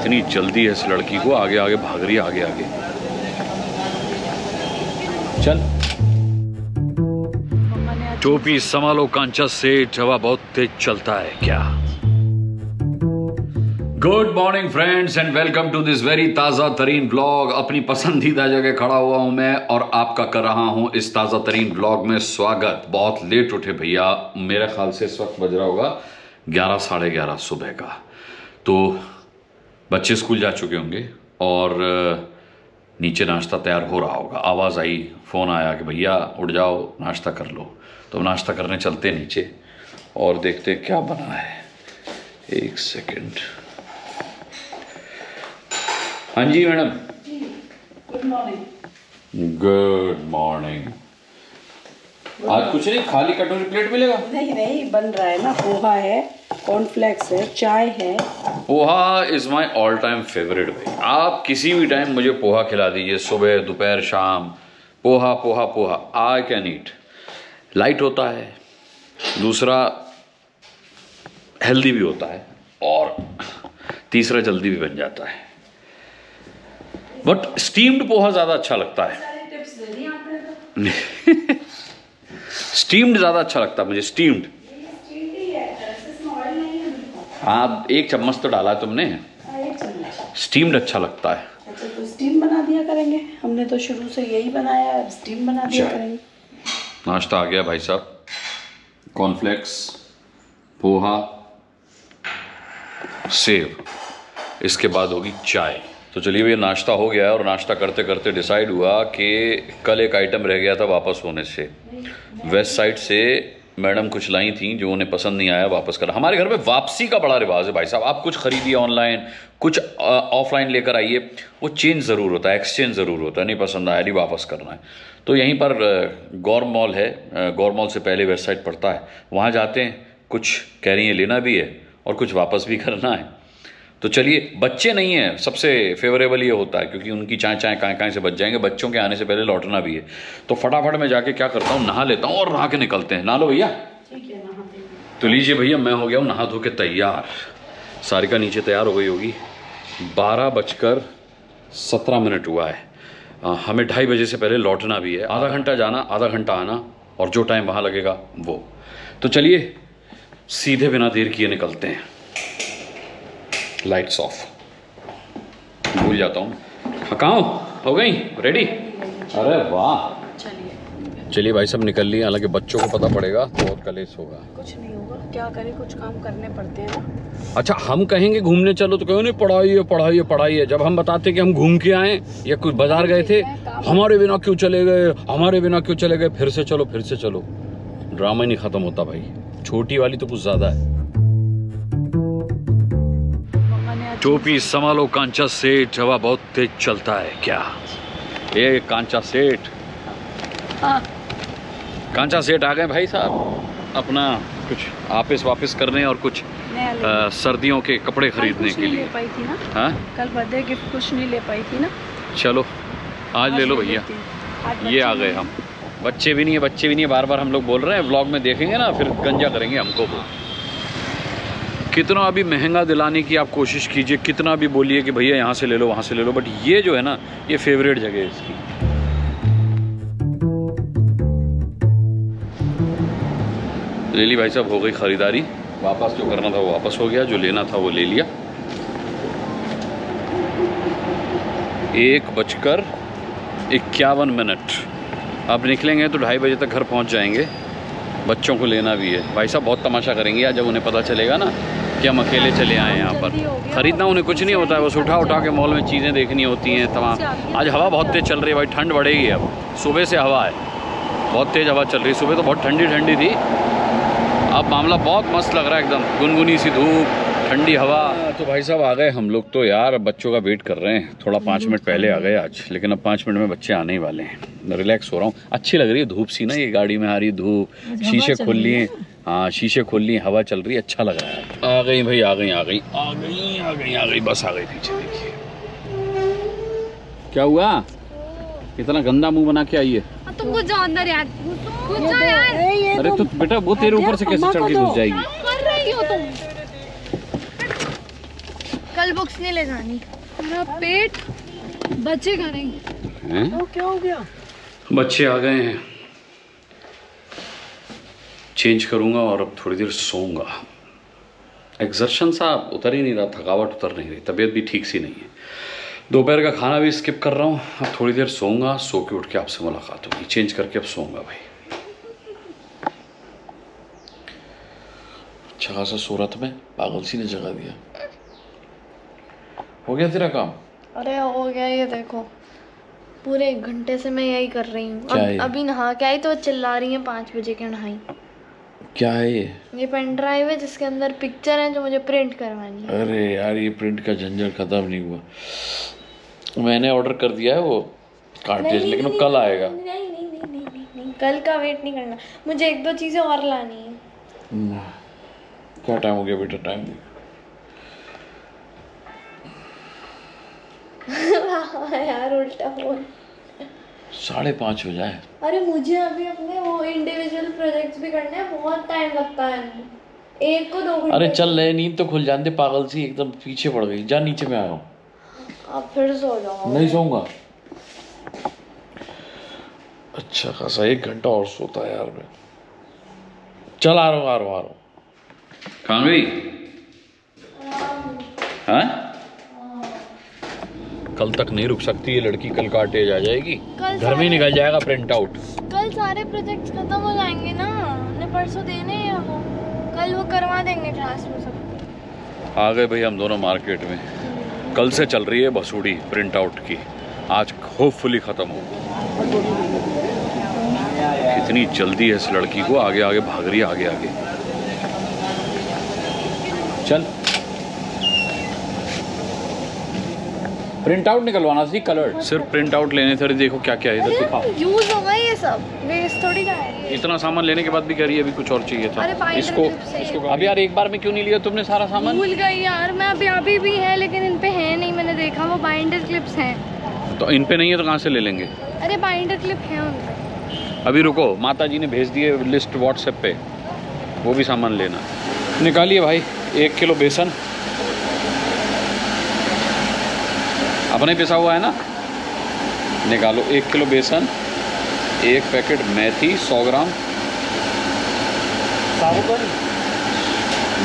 इतनी जल्दी है इस लड़की को। आगे आगे, भाग रही है, आगे आगे। चल। टोपी संभालो, कांचा सेठ। हवा बहुत तेज चलता है, क्या? Good morning friends and welcome to this very ताज़ा तरीन ब्लॉग अपनी पसंदीदा जगह खड़ा हुआ हूँ मैं और आपका कर रहा हूँ इस ताज़ा तरीन ब्लॉग में स्वागत। बहुत लेट उठे भैया। मेरे ख्याल से इस वक्त बज रहा होगा ग्यारह, साढ़े ग्यारह सुबह का। तो बच्चे स्कूल जा चुके होंगे और नीचे नाश्ता तैयार हो रहा होगा। आवाज़ आई फ़ोन आया कि भैया उठ जाओ नाश्ता कर लो। तो हम नाश्ता करने चलते हैं नीचे और देखते हैं क्या बना है। एक सेकेंड। हाँ जी madam. Good morning. Good morning. आज कुछ नहीं खाली कटोरी प्लेट मिलेगा? नहीं नहीं बन रहा है ना पोहा है कॉर्नफ्लेक्स है चाय है poha is my all time favourite भाई। आप किसी भी टाइम मुझे पोहा खिला दीजिए सुबह दोपहर शाम। Poha poha poha. I can eat light होता है दूसरा हेल्दी भी होता है और तीसरा जल्दी भी बन जाता है। बट स्टीम्ड पोहा ज़्यादा अच्छा लगता है। आपने तो। स्टीम्ड ज़्यादा अच्छा लगता है मुझे स्टीम्ड है एक चम्मच तो डाला तुमने। हाँ, एक चम्मच। स्टीम्ड अच्छा लगता है। अच्छा तो स्टीम बना दिया करेंगे। हमने तो शुरू से यही बनाया है स्टीम बना दिया करेंगे। नाश्ता आ गया भाई साहब। कॉर्नफ्लेक्स पोहा सेब इसके बाद होगी चाय। तो चलिए भैया नाश्ता हो गया और नाश्ता करते करते डिसाइड हुआ कि कल एक आइटम रह गया था वापस होने से। वेस्ट साइड से मैडम कुछ लाई थी जो उन्हें पसंद नहीं आया, वापस कर। हमारे घर में वापसी का बड़ा रिवाज है भाई साहब। आप कुछ खरीदिए ऑनलाइन कुछ ऑफलाइन लेकर आइए। वो चेंज ज़रूर होता है एक्सचेंज ज़रूर होता है। नहीं पसंद आया, नहीं वापस करना है। तो यहीं पर गौर मॉल है। गौर मॉल से पहले वेबसाइट पड़ता है। वहाँ जाते हैं, कुछ कह रही हैं, लेना भी है और कुछ वापस भी करना है। तो चलिए बच्चे नहीं हैं सबसे फेवरेबल ये होता है क्योंकि उनकी चाय चाय काएँ काएँ से बच जाएँगे बच्चों के आने से पहले लौटना भी है। तो फटाफट मैं जाके क्या करता हूँ नहा लेता हूँ और नहा के निकलते हैं। नहा लो भैया। तो लीजिए भैया मैं हो गया हूँ नहा धो के तैयार सारिका नीचे तैयार हो गई होगी। बारह बजकर सत्रह मिनट हुआ है। आ, हमें ढाई बजे से पहले लौटना भी है। आधा घंटा जाना आधा घंटा आना और जो टाइम वहाँ लगेगा वो। तो चलिए सीधे बिना देर किए निकलते हैं। लाइट्स ऑफ़ भूल जाता हूँ। हाँ, कहाँ हो? गई? रेडी अरे वाह। चलिए। चलिए भाई सब निकल लिए। हालाँकि बच्चों को पता पड़ेगा तो बहुत कलेस होगा। कुछ नहीं होगा। क्या करें? कुछ काम करने पड़ते हैं ना। अच्छा हम कहेंगे घूमने चलो तो कहो नहीं पढ़ाई है पढ़ाई है पढ़ाई है। जब हम बताते कि हम घूम के आए या कुछ बाज़ार गए थे हमारे बिना क्यों चले गए? हमारे बिना क्यों चले गए? फिर से चलो फिर से चलो। ड्रामा ही नहीं खत्म होता भाई। छोटी वाली तो कुछ ज़्यादा है। टोपी संभालो कांचा सेठ। हवा बहुत तेज चलता है क्या? ये कांचा सेठ। हाँ। कांचा सेठ आ गए भाई साहब। अपना कुछ वापस वापस करने और कुछ अ, सर्दियों के कपड़े खरीदने के लिए। ले पाई थी ना? हाँ? कल बर्थडे गिफ्ट कुछ नहीं ले पाई थी ना? चलो आज ले लो भैया। हूँ। ये आ गए हम। बच्चे भी नहीं है बच्चे भी नहीं है बार बार हम लोग बोल रहे हैं व्लॉग में देखेंगे ना फिर गंजा करेंगे हमको। वो कितना भी महँगा दिलाने की आप कोशिश कीजिए, कितना भी बोलिए कि भैया यहाँ से ले लो, वहाँ से ले लो बट ये जो है ना, ये फेवरेट जगह है इसकी। ले ली भाई साहब, हो गई ख़रीदारी। वापस जो करना था वो वापस हो गया, जो लेना था वो ले लिया। एक बजकर इक्यावन मिनट। अब निकलेंगे तो ढाई बजे तक घर पहुँच जाएँगे। बच्चों को लेना भी है। भाई साहब, बहुत तमाशा करेंगे यार, जब उन्हें पता चलेगा ना। कि हम अकेले चले आए यहाँ पर। ख़रीदना उन्हें कुछ नहीं होता है बस उठा उठा के मॉल में चीज़ें देखनी होती हैं तमाम। आज हवा बहुत तेज़ चल रही है भाई ठंड बढ़ेगी अब। सुबह से हवा है। बहुत तेज़ हवा चल रही है। सुबह तो बहुत ठंडी ठंडी थी। अब मामला बहुत मस्त लग रहा है एकदम। गुनगुनी सी धूप ठंडी हवा। तो भाई साहब आ गए हम लोग तो यार। अब बच्चों का वेट कर रहे हैं। थोड़ा पाँच मिनट पहले आ गए आज लेकिन अब पाँच मिनट में बच्चे आने ही वाले हैं। रिलैक्स हो रहा हूँ। अच्छी लग रही है धूप सी ना ये गाड़ी में आ रही धूप। शीशे खोल लिए। हाँ शीशे खोल लिए हवा चल रही है अच्छा लग रहा है। आ गई भाई आ गई आ गई। आ गई आ गई आ गई बस आ गई पीछे देखिए। क्या हुआ? इतना गंदा मुँह बना के आई है। हाँ, तुमको जाओ अंदर यार। घुस यार। अरे तो बेटा वो तेरे ऊपर से कैसे चढ़ के घुस जाएगी? कर रही हो तुम। कल बुक्स नहीं ले जानी। मेरा पेट बचेगा नहीं। हैं? तो क्या हो गया? बच्चे आ गए हैं। चेंज करूँगा और अब थोड़ी देर सोऊँगा। एग्जर्शन सा उतर ही नहीं रहा थकावट उतर नहीं रही तबीयत भी ठीक सी नहीं है। दोपहर का खाना भी स्किप कर रहा हूँ अब थोड़ी देर सोऊँगा सो के उठ के आपसे मुलाकात होगी। चेंज करके अब सोऊँगा भाई। अच्छा खासा सो रहा था मैं पागल सी ने जगा दिया। हो गया तेरा काम? अरे हो गया ये देखो पूरे एक घंटे से मैं यही कर रही हूँ। अभी नहा के आई तो चिल्ला रही है पाँच बजे के नहाई। क्या है ये? ये पेन ड्राइव है जिसके अंदर पिक्चर है जो मुझे प्रिंट करवानी है। अरे यार ये प्रिंट का झंझट खत्म नहीं हुआ। मैंने ऑर्डर कर दिया है वो कार्टेज लेकिन वो कल आएगा। नहीं नहीं नहीं नहीं नहीं नहीं कल का वेट नहीं करना। मुझे एक दो चीज़ें और लानी है। क्या टाइम हो गया बेटा? टाइम यार उल्टा फ़ोन साढ़े पाँच हो जाए। अरे मुझे अभी अपने वो इंडिविजुअल प्रोजेक्ट्स भी करने हैं बहुत टाइम लगता है एक को दो अरे चल रहे नींद तो खुल जानते पागल सी एकदम पीछे पड़ गई। जा नीचे में आ रहा हूँ आप फिर सो जाओ नहीं सोऊँगा। अच्छा खासा एक घंटा और सोता है यार मैं। चल आ रहा हूँ आ रहा हूँ आ रहा हूँ। खान भाई हाँ? कल तक नहीं रुक सकती ये लड़की कल काटेज आ जाएगी। घर में निकल जाएगा प्रिंट आउट कल सारे प्रोजेक्ट्स खत्म हो जाएँगे ना। परसों देने हैं वो। कल वो करवा देंगे क्लास में सब। आ गए भाई हम दोनों मार्केट में। कल से चल रही है बसूड़ी प्रिंट आउट की। आज होपफुली ख़त्म हो। कितनी जल्दी है इस लड़की को। आगे आगे भाग रही है आगे आगे। चल। प्रिंट आउट निकलवाना थी कलर सिर्फ़ प्रिंट आउट लेने थे देखो क्या क्या है इधर यूज़ होगा ये सब। वेस्ट थोड़ी जाएगी इतना सामान लेने के बाद भी कह रही है अभी कुछ और चाहिए था। अरे इसको इसको अब यार एक बार में क्यों नहीं लिया तुमने सारा सामान? भूल गई यार मैं अभी अभी भी है लेकिन इन पे है नहीं मैंने देखा वो बाइंडर क्लिप्स हैं। तो इन पे नहीं है तो कहाँ से ले लेंगे? अरे बाइंडर क्लिप है उन अभी रुको माता जी ने भेज दिए लिस्ट व्हाट्सएप पे वो भी सामान लेना। निकालिए भाई एक किलो बेसन। अपने पिसा हुआ है ना? निकालो एक किलो बेसन एक पैकेट मेथी सौ ग्राम।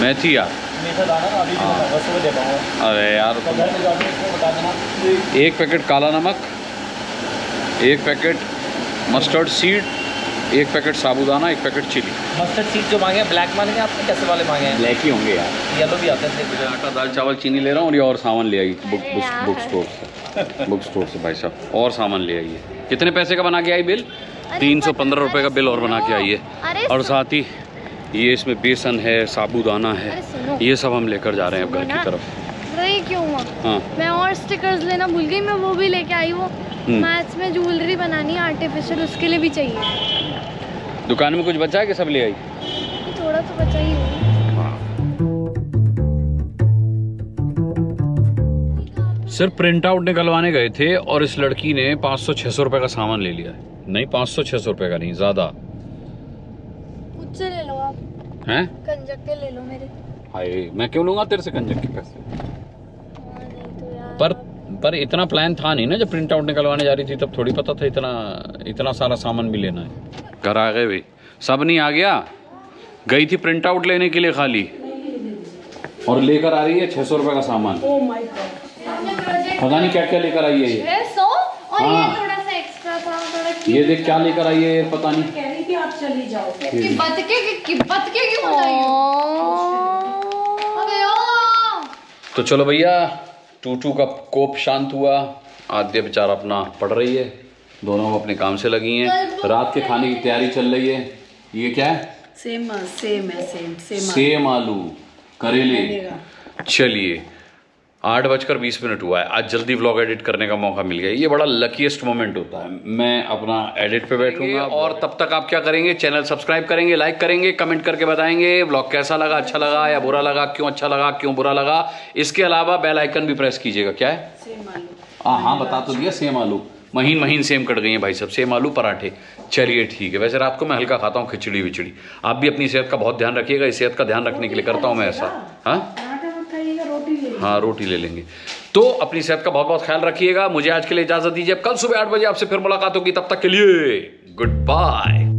मेथी यार। अरे यार। तुम एक पैकेट काला नमक एक पैकेट मस्टर्ड सीड एक पैकेट साबूदाना एक पैकेट चिली। मस्टर्ड सीड जो मांगे हैं ब्लैक मांगे हैं आपने? कैसे वाले मांगे हैं? ब्लैक ही होंगे यार। येलो भी आते हैं देखो। आटा दाल चावल चीनी ले रहा हूँ और ये और सामान ले आई बुक बुक स्टोर से। बुक स्टोर से भाई साहब और सामान ले आइए कितने पैसे का बना के आई बिल? तीन सौ पंद्रह रुपये का बिल और बना के आई है। और साथ ही ये इसमें बेसन है साबूदाना है ये सब हम लेकर जा रहे हैं अब घर की तरफ़। क्यों हुआ? हाँ। मैं और स्टिकर्स लेना भूल गई मैं वो भी लेके आई वो हम्म। मैथ्स में ज्वेलरी बनानी है आर्टिफिशियल उसके लिए भी चाहिए। दुकान में कुछ बचा है कि सब ले आई? थोड़ा तो बचा ही सिर्फ़ प्रिंट आउट निकलवाने गए थे और इस लड़की ने पाँच सौ छः सौ रुपये का सामान ले लिया है। नहीं पाँच सौ छः सौ रुपये का नहीं ज़्यादा। मुझसे ले लो आप। हैं? कंजक के ले लो मेरे। हाय मैं क्यों लूँगा तेरे से कंजक के पैसे? हाँ, तो पर पर इतना प्लान था नहीं ना जब प्रिंट आउट निकलवाने जा रही थी तब थोड़ी पता था इतना इतना सारा सामान भी लेना है। घर आ गए भाई। सब नहीं आ गया? गई थी प्रिंट आउट लेने के लिए खाली? और लेकर आ रही है छह सौ रुपए का सामान। ओ पता नहीं क्या क्या लेकर आई है ये। हाँ। ये थोड़ा सा एक्स्ट्रा था थोड़ा ये देख क्या लेकर आई है पता नहीं। कह रही थी आप चली जाओ। कि बतके कि बतके ओ! तो चलो भैया टूटू का कोप शांत हुआ। आद्य बेचारा अपना पढ़ रही है। दोनों अपने काम से लगी हैं। रात के खाने की तैयारी चल रही है। ये क्या है? सेम सेम है सेम सेम सेम आलू। करेले। चलिए। आठ बजकर बीस मिनट हुआ है। आज जल्दी व्लॉग एडिट करने का मौका मिल गया। ये बड़ा लकीस्ट मोमेंट होता है। मैं अपना एडिट पे बैठूँगा। और तब तक आप क्या करेंगे? चैनल सब्सक्राइब करेंगे लाइक करेंगे कमेंट करके बताएँगे व्लॉग कैसा लगा अच्छा लगा या बुरा लगा क्यों अच्छा लगा क्यों बुरा लगा। इसके अलावा बेल आइकन भी प्रेस कीजिएगा। क्या है? हाँ हाँ बता तो दिया सेम आलू। महीन महीन सेम कट गई हैं भाई सब। सेम आलू पराठे। चलिए ठीक है। वैसे रात को मैं हल्का खाता हूँ खिचड़ी विचड़ी। आप भी अपनी सेहत का बहुत ध्यान रखिएगा। इस सेहत का ध्यान रखने के लिए करता हूँ मैं ऐसा। हाँ पराठा मत खाइएगा रोटी ले हाँ रोटी ले लेंगे। तो अपनी सेहत का बहुत बहुत ख्याल रखिएगा। मुझे आज के लिए इजाज़त दीजिए। कल सुबह आठ बजे आपसे फिर मुलाकात होगी। तब तक के लिए, गुड बाय।